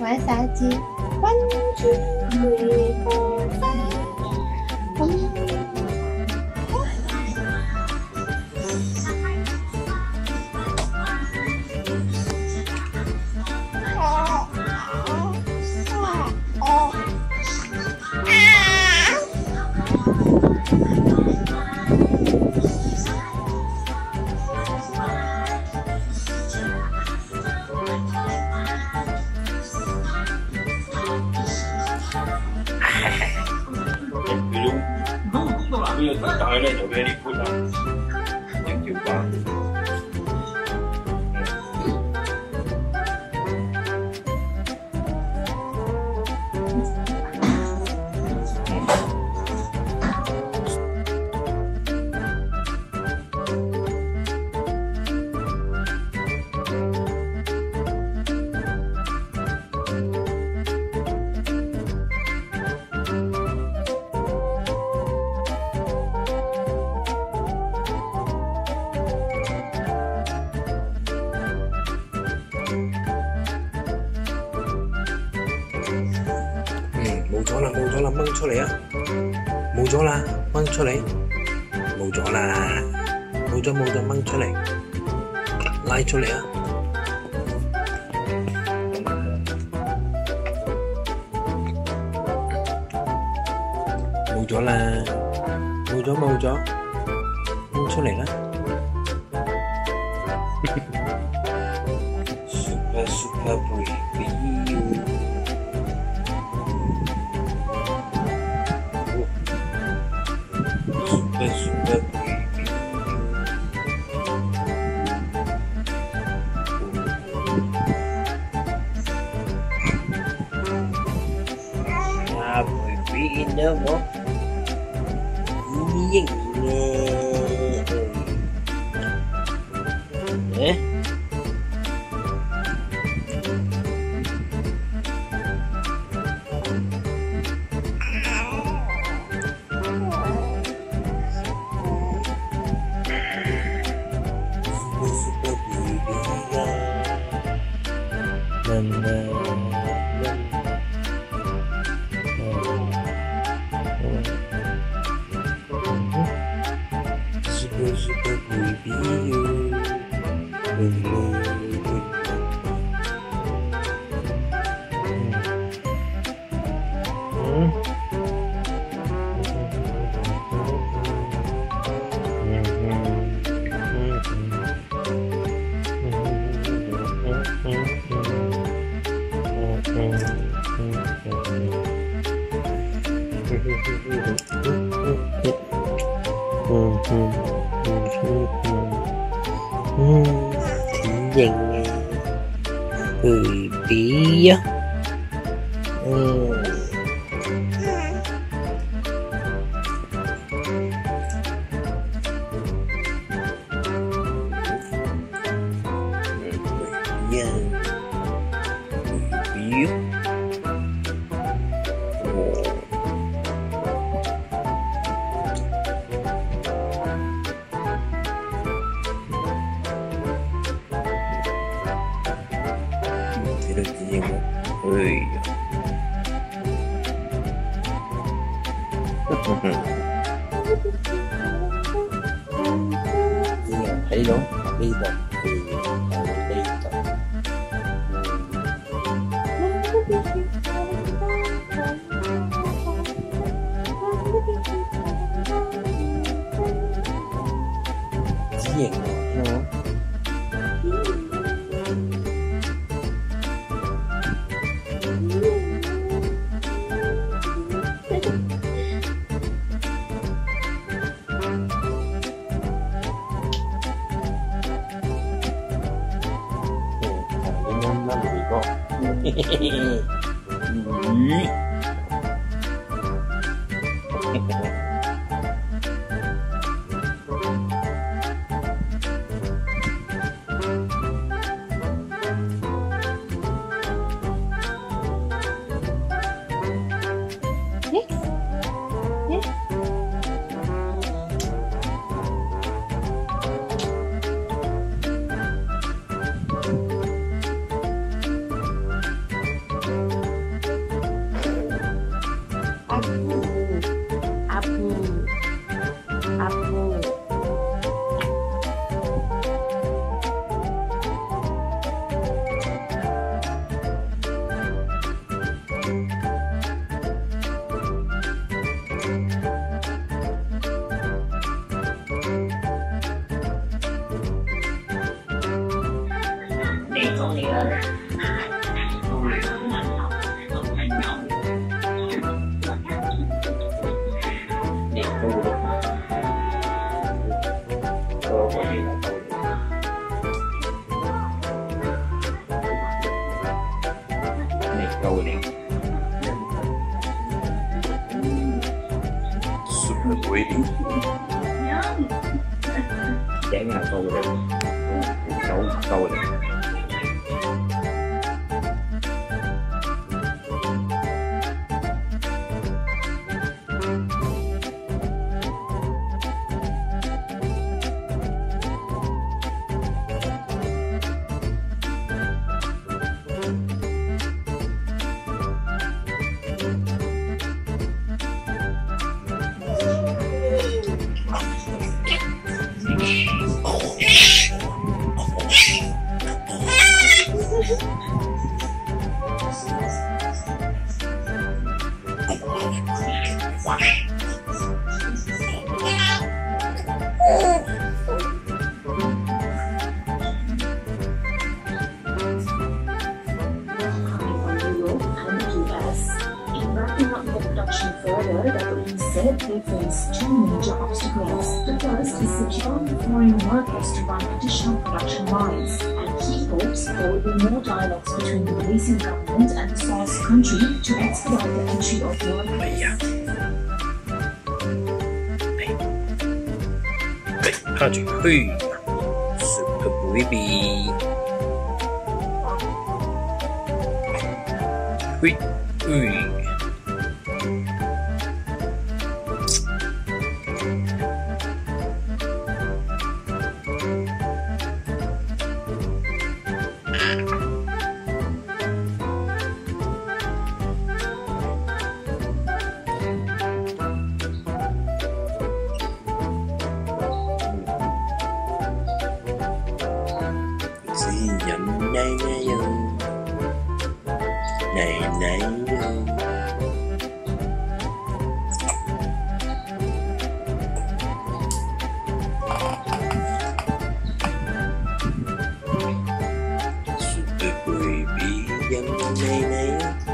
玩啥机 cinta. the toilet very good answer. 冇咗啦，掹出嚟，冇咗啦，冇咗冇咗，掹出嚟，拉出嚟啊！冇咗啦，冇咗冇咗，掹出嚟啦！Super super。Kinder Bueno. Y Let me be you with me. love. they face two major obstacles. The first is securing the foreign workers to run additional production lines, and he hopes there will be more dialogues between the Malaysian government and the source country to expedite the entry of workers. Super Blippi. Wait. yummy, yummy.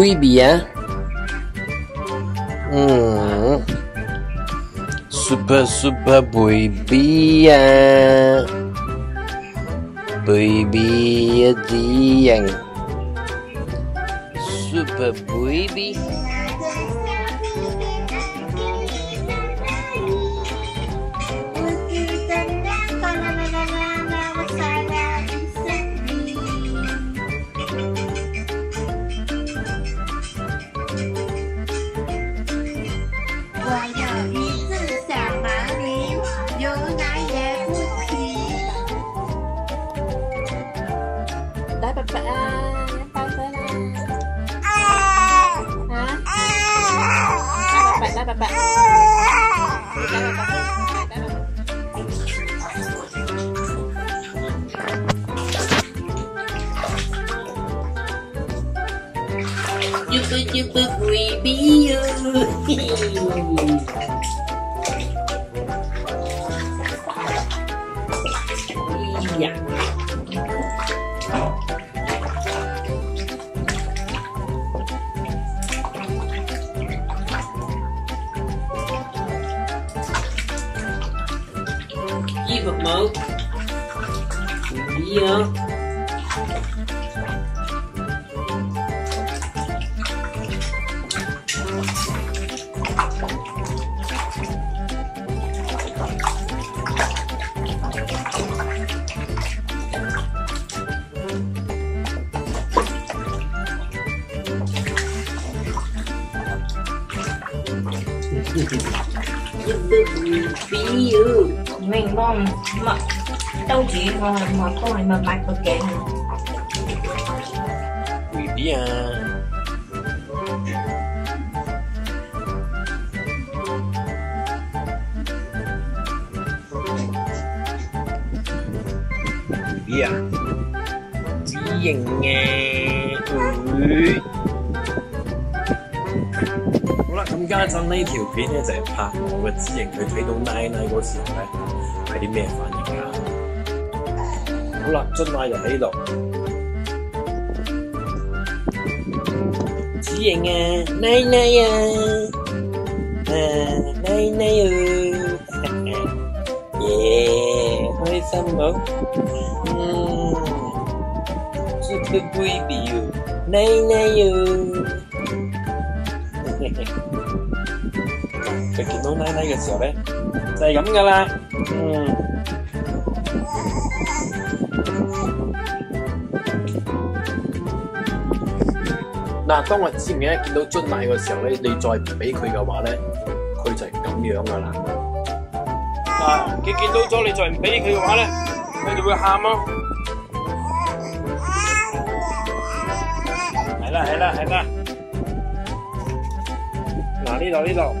Oui, bien. Hmm. Super, super, oui, bien. Oui, bien. Super, oui, bien. Đá bye bye. Bao tới là Hả? bye bye bye bye. Bye bye bye. Bập bạ, đá bập bạ Chupa chupa baby Big Mac. Bien. Mình mong mà đâu chỉ mà mà coi mà bạch bật kẹt Baby ya. B 啊？子型嘅会。好啦，咁家阵呢条片咧就系拍我嘅子型，佢睇到奶奶嗰时候咧 系啲咩反应啊？好啦，津奶就喺度。子型啊，奶奶啊，啊奶奶啊，耶，开心冇？嗯，Super baby 啊，奶奶啊。 佢見到奶奶嘅時候咧，就係咁噶啦。嗯。嗱，當我知唔咧見到樽奶嘅時候咧，你再唔俾佢嘅話咧，佢就係咁樣噶啦。嗱，佢見到咗你再唔俾佢嘅話咧，佢就會喊咯。係啦係啦係啦。嗱呢度呢度，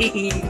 Bye.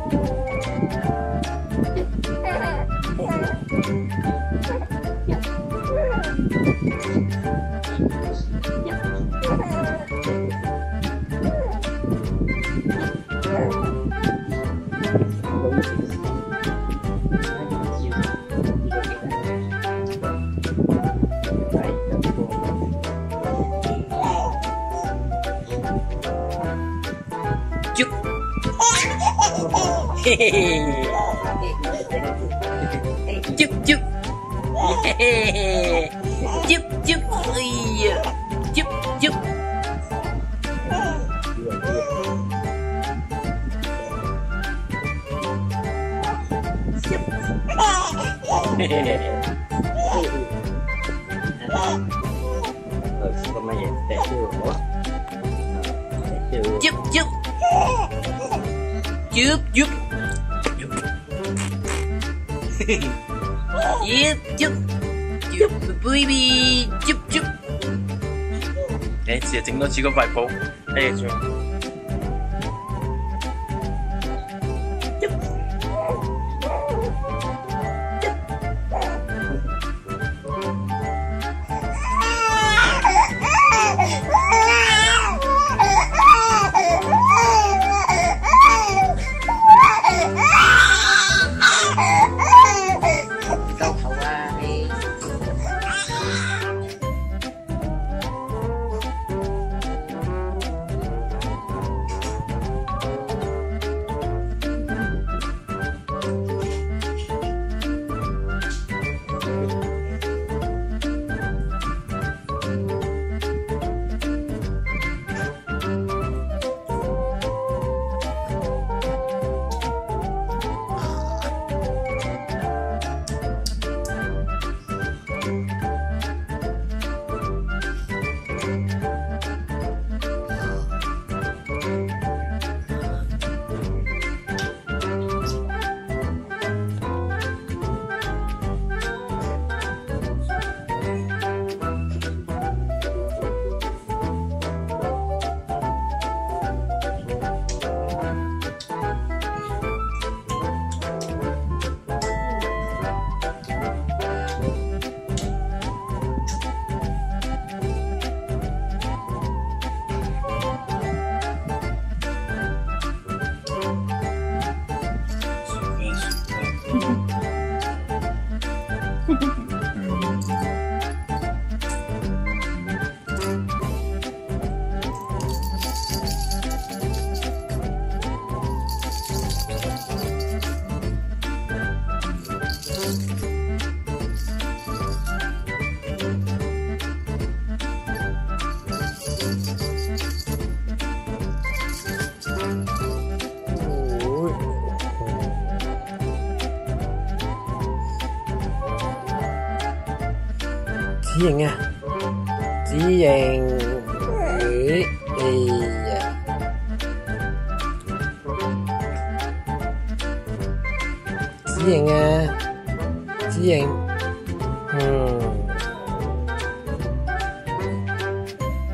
Chúc chúc. Chúc chúc. Chúc chúc. Chúc chúc. Chúc chúc. giúp giúp giúp baby giúp giúp 诶，试下整多次嗰块布，诶，仲 子瑩啊，子瑩，誒哎呀，子瑩啊，子瑩，嗯，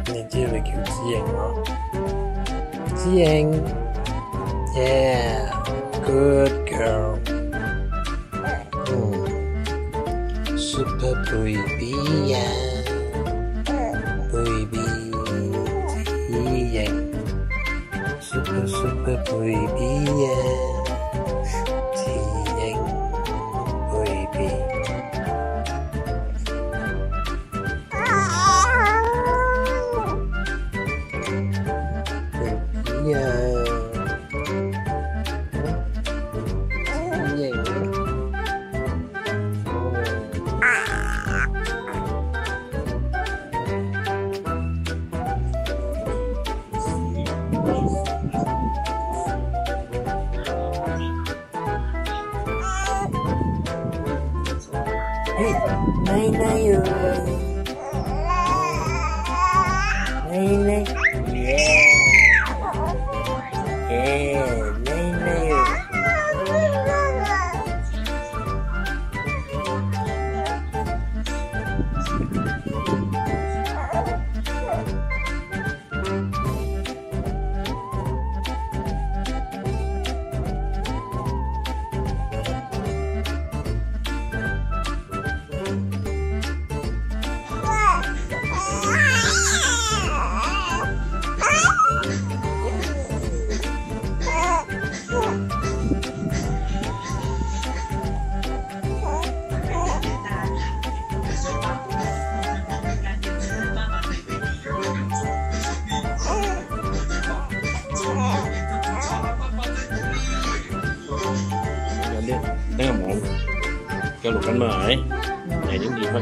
你知道你叫子瑩嗎？子瑩。Super baby, yeah. Cái lục bánh mờ ấy. Này những gì thôi